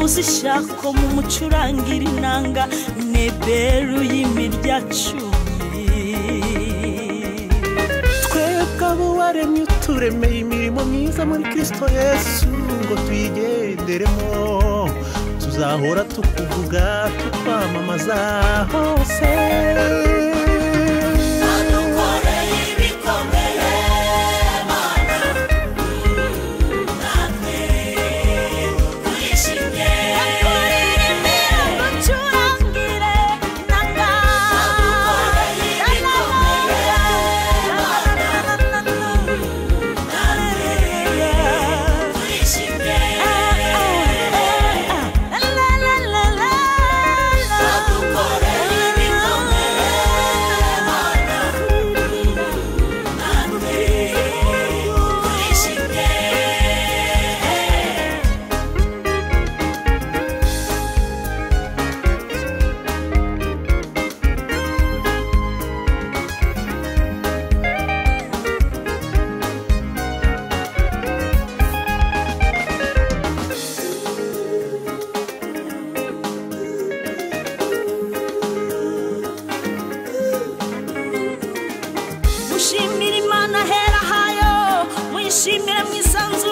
zacu muvuze ishako mu mucurangira inanga neberu y'imirya cumi. Twebwe abo waremye uturemeye imirimo myiza muri kristo yesu ngo tuyigenderemo. Tuzahora tukuvuga tukwamamaza hose. mwishimire imana hera hayo. Mwishimire mwisanzu